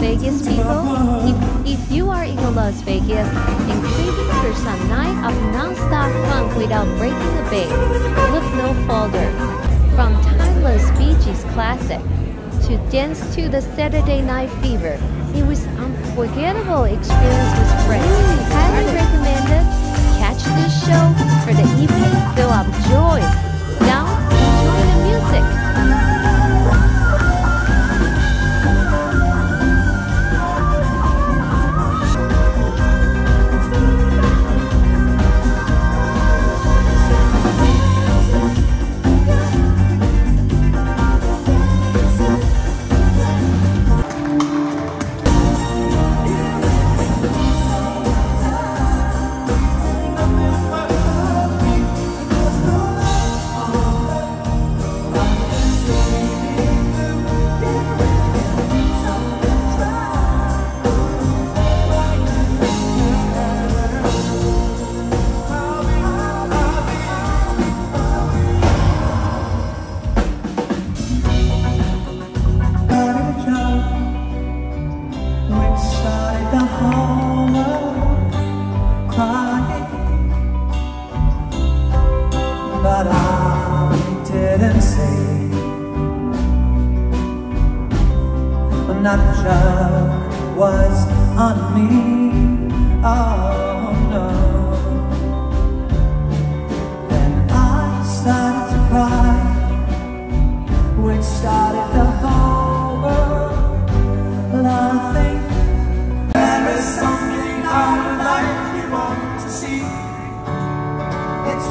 Vegas people, if, if you are in Las Vegas and craving for some night of non-stop fun without breaking a beat, look no further. From timeless Bee Gees classic to dance to the Saturday Night Fever, it was unforgettable experience with friends. Highly recommended. Catch this show for the evening fill of joy. Now enjoy the music.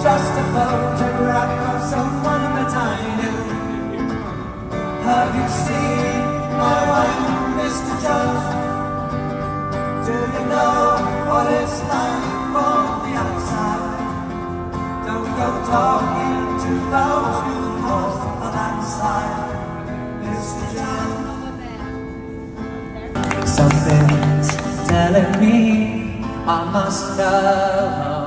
Just a photograph of someone that I knew. Have you seen my wife, Mr. Jones? Do you know what it's like on the outside? Don't go talking to those who on that side, Mr. Jones. Something's telling me I must go.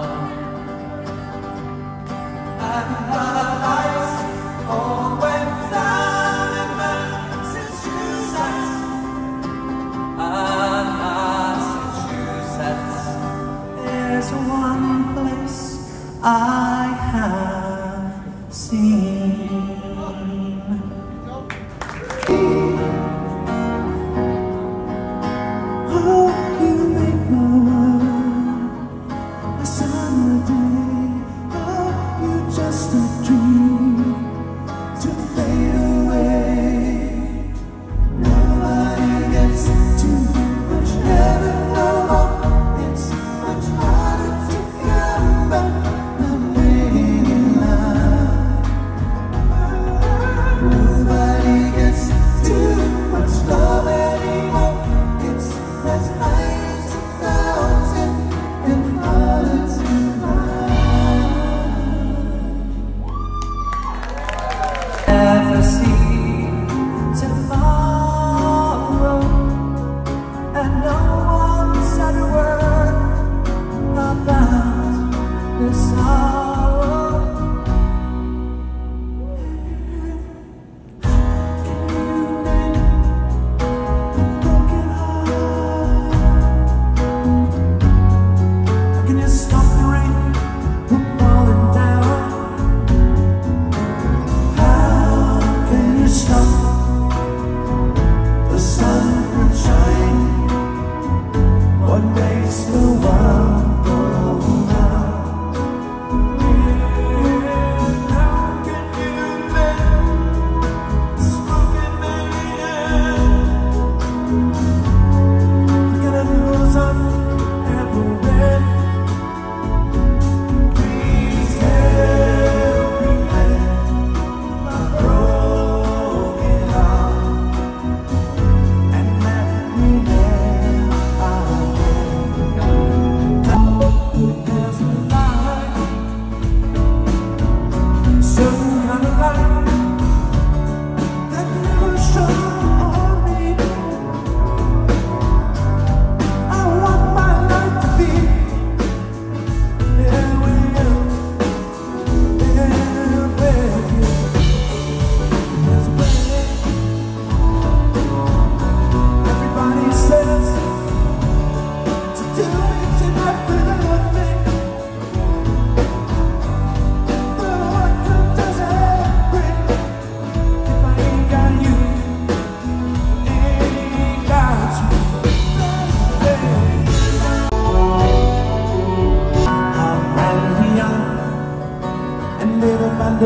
I have seen.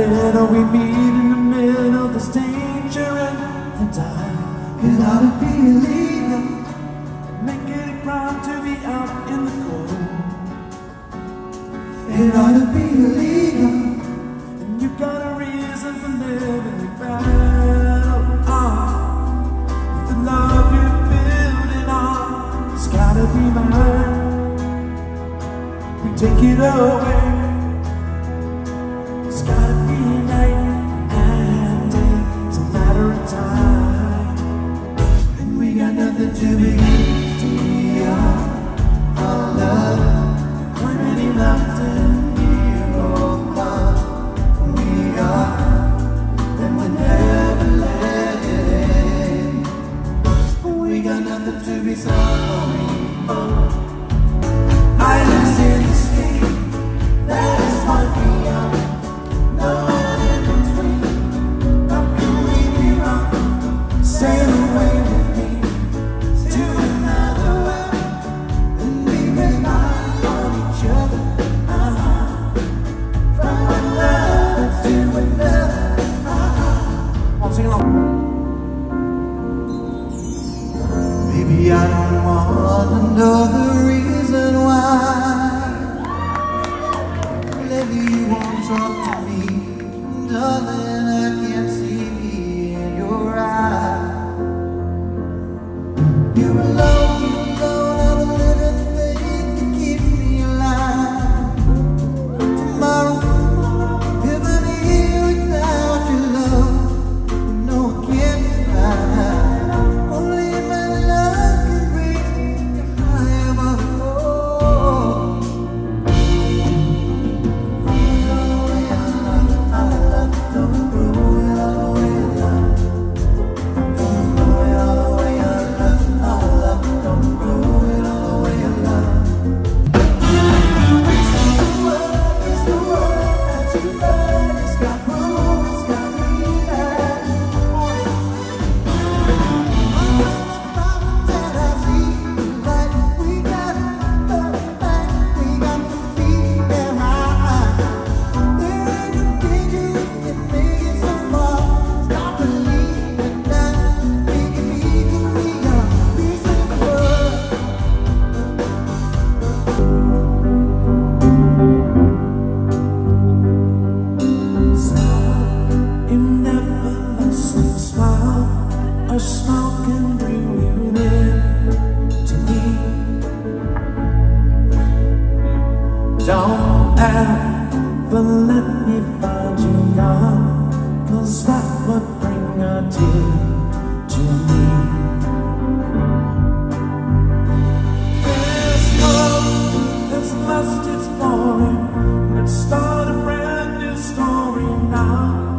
Better we meet in the middle. There's danger in the dark. It ought to be illegal. Make it a crime to be out in the cold. It ought to be illegal. And you got a reason for living. Ah, the love you're building on, it's gotta be mine. We take it away. Lately you won't talk to me, darling. Would bring a tear to me. This love that's lost its glory. Let's start a brand new story now,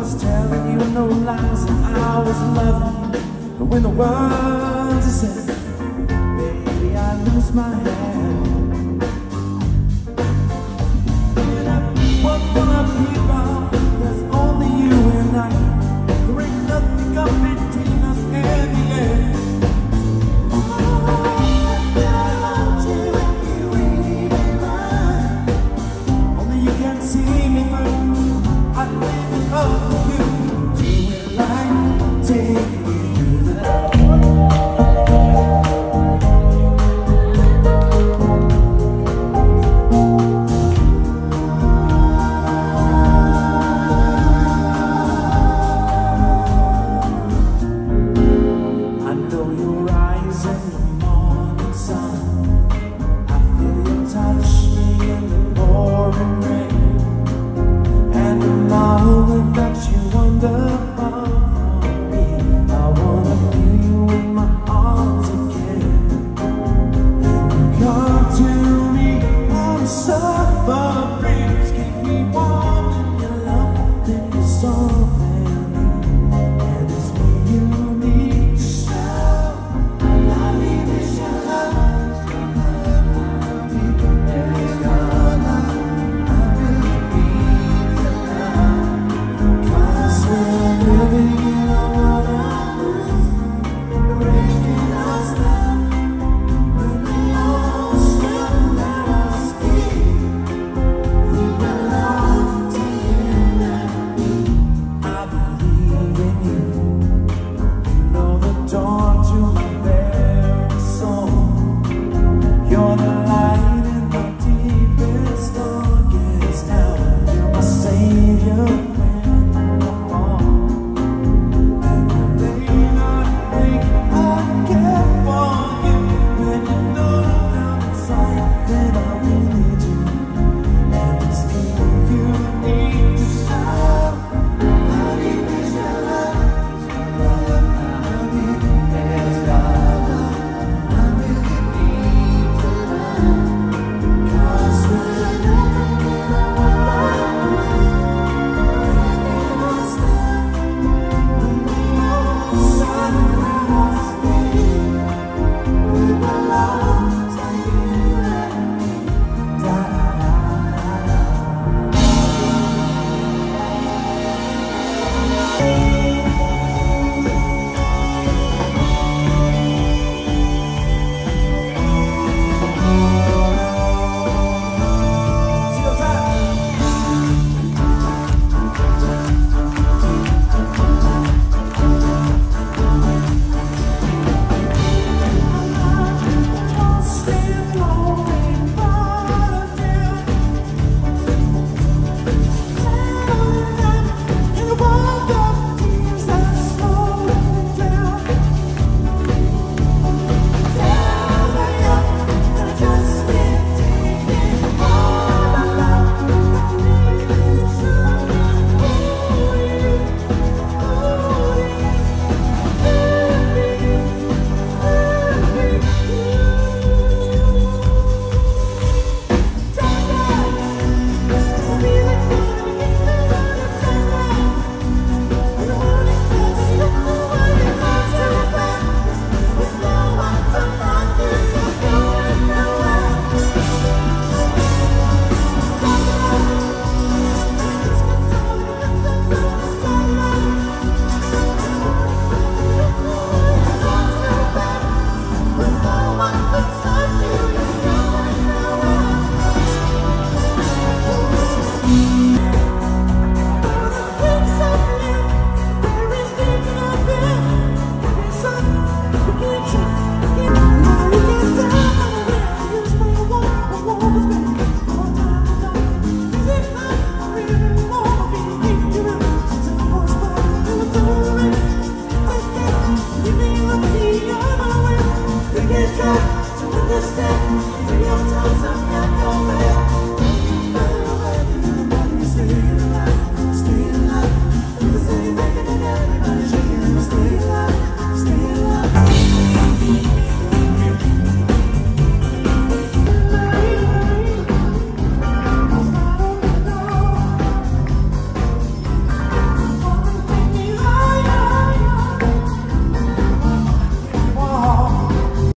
was telling you no lies and I was loving But when the words are said Baby, I lose my head What will I?